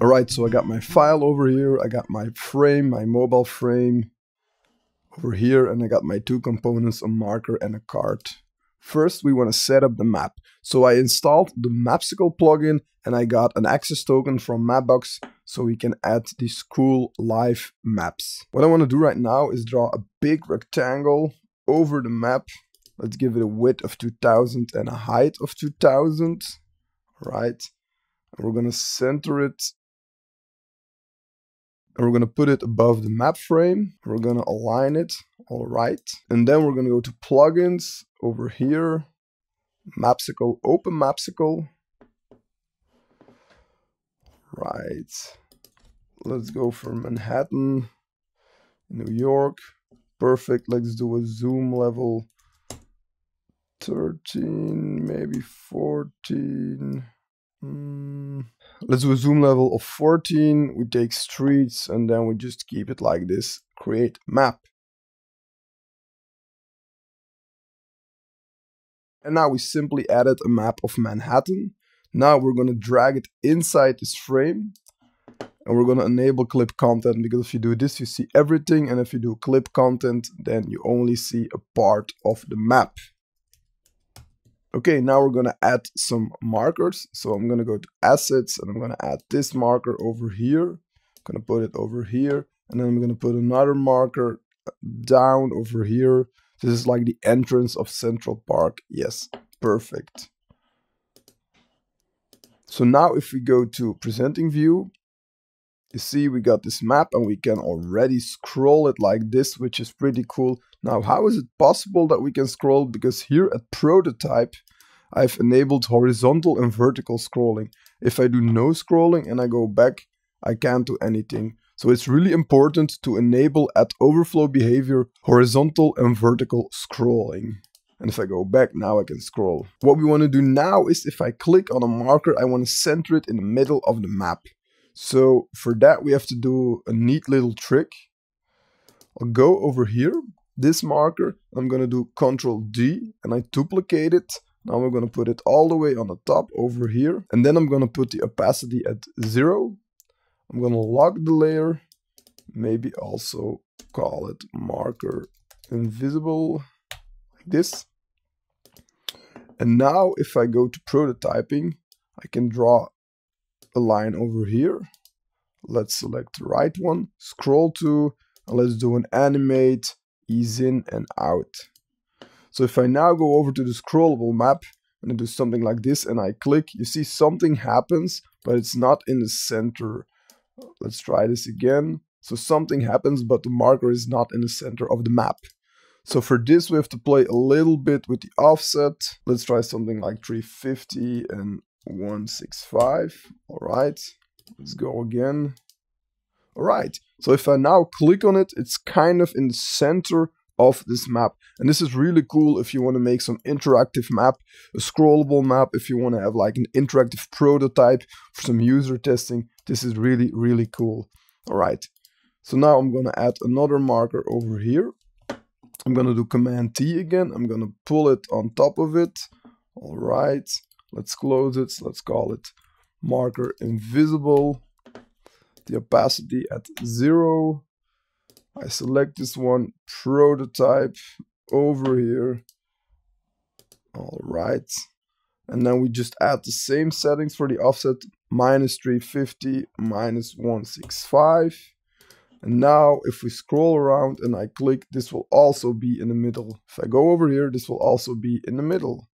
Alright, so I got my file over here, I got my frame, my mobile frame over here, and I got my two components, a marker and a card. First, we want to set up the map. So I installed the Mapsicle plugin and I got an access token from Mapbox so we can add these cool live maps. What I want to do right now is draw a big rectangle over the map. Let's give it a width of 2000 and a height of 2000. Right. We're going to center it we're going to put it above the map frame. We're going to align it. All right. And then we're going to go to plugins over here. Mapsicle, open Mapsicle. Right. Let's go for Manhattan, New York. Perfect. Let's do a zoom level 13, maybe 14. Mm. Let's do a zoom level of 14. We take streets and then we just keep it like this. Create map. And now we simply added a map of Manhattan. Now we're going to drag it inside this frame. And we're going to enable clip content because if you do this, you see everything. And if you do clip content, then you only see a part of the map. Okay, now we're to add some markers. So I'm to go to assets and I'm to add this marker over here. I'm to put it over here. And then I'm to put another marker uh, down over here. This is like the entrance of Central Park. Yes, perfect. So now if we go to presenting view, you see we got this map and we can already scroll it like this, which is pretty cool. Now, how is it possible that we can scroll? Because here at prototype, I've enabled horizontal and vertical scrolling. If I do no scrolling and I go back, I can't do anything. So it's really important to enable at overflow behavior horizontal and vertical scrolling. And if I go back, now I can scroll. What we want to do now is if I click on a marker, I want to center it in the middle of the map. So for that, we have to do a neat little trick. I'll go over here, this marker, I'm going to do Control D and I duplicate it. Now we're going to put it all the way on the top over here. And then I'm going to put the opacity at zero. I'm going to lock the layer, maybe also call it marker invisible like this. And now if I go to prototyping, I can draw a line over here. Let's select the right one, scroll to, and let's do an animate, ease in and out. So if I now go over to the scrollable map and I do something like this and I click, you see something happens, but it's not in the center. Let's try this again. So something happens, but the marker is not in the center of the map. So for this, we have to play a little bit with the offset. Let's try something like 350 and 165. All right, let's go again. All right, so if I now click on it, it's kind of in the center of this map. And this is really cool if you want to make some interactive map, a scrollable map, if you want to have like an interactive prototype for some user testing. This is really, really cool. All right, so now I'm going to add another marker over here. I'm going to do Command D again. I'm going to pull it on top of it. All right, let's close it. Let's call it marker invisible. The opacity at zero. I select this one, prototype over here. All right. And then we just add the same settings for the offset, minus 350, minus 165. And now if we scroll around and I click, this will also be in the middle. If I go over here, this will also be in the middle.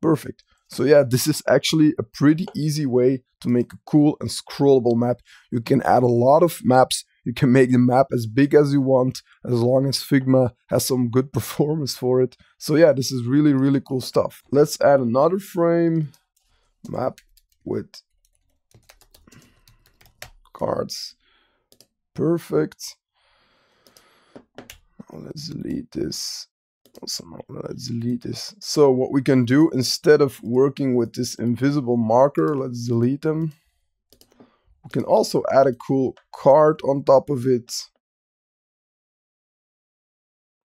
Perfect. So yeah, this is actually a pretty easy way to make a cool and scrollable map. You can add a lot of maps. You can make the map as big as you want, as long as Figma has some good performance for it. So yeah, this is really, really cool stuff. Let's add another frame map with cards perfect. Let's delete this. Also, let's delete this. So what we can do instead of working with this invisible marker, let's delete them. We can also add a cool card on top of it.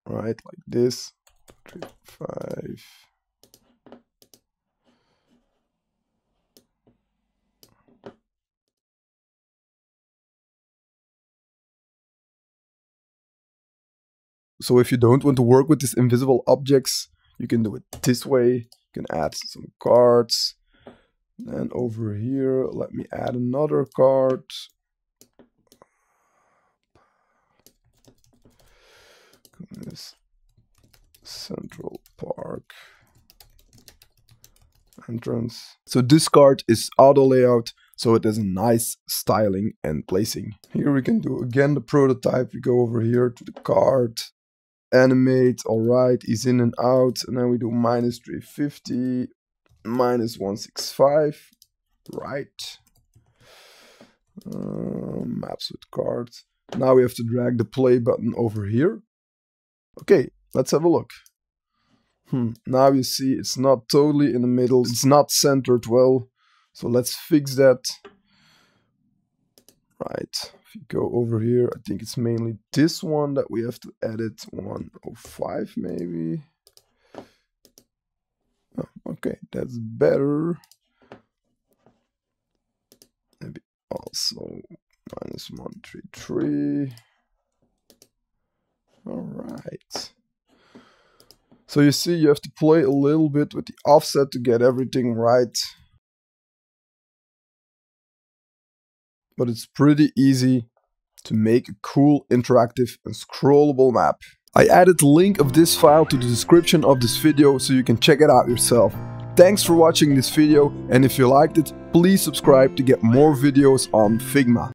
Right, like this. Three, five. So if you don't want to work with these invisible objects, you can do it this way. You can add some cards. And over here, let me add another card. Central Park entrance. So this card is auto layout, so it has a nice styling and placing. Here we can do again the prototype. We go over here to the card, animate, all right, ease in and out, and then we do minus 350, minus 165, right. Uh, maps with cards. Now we have to drag the play button over here. Okay, let's have a look. Hmm. Now you see it's not totally in the middle. It's not centered well. So let's fix that. Right. If you go over here, I think it's mainly this one that we have to edit. 105 maybe. Oh, okay, that's better. Maybe also minus 133. All right. So you see, you have to play a little bit with the offset to get everything right. But it's pretty easy to make a cool, interactive and scrollable map. I added the link of this file to the description of this video so you can check it out yourself. Thanks for watching this video and if you liked it, please subscribe to get more videos on Figma.